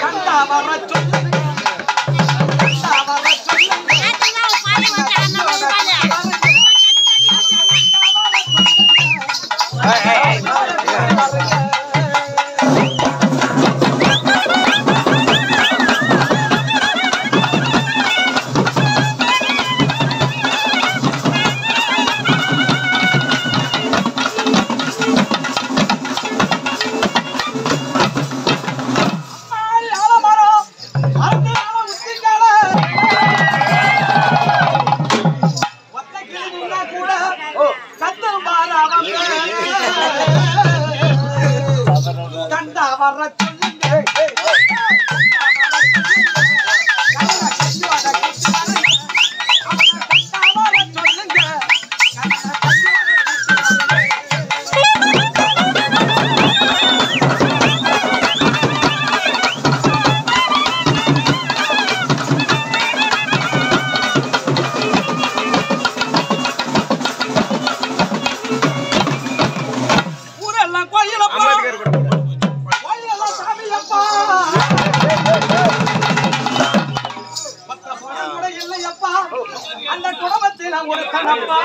Canta, borracho. arrastrar. Ayyappa அந்த குடும்பத்தில் ஒரு கணப்பா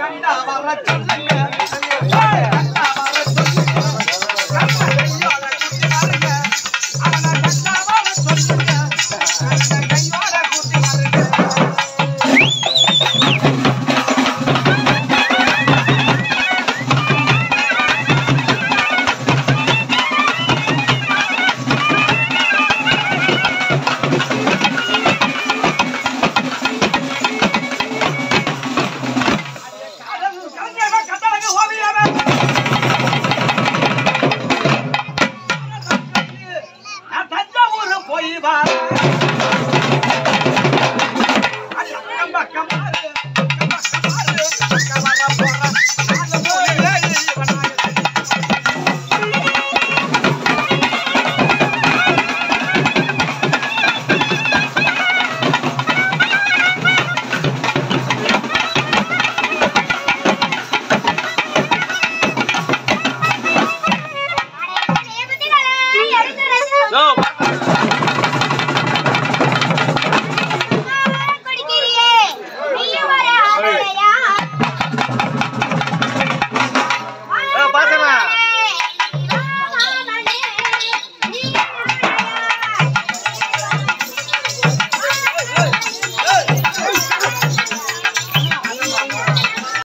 கண்டா வர சொல்லுங்க. All right.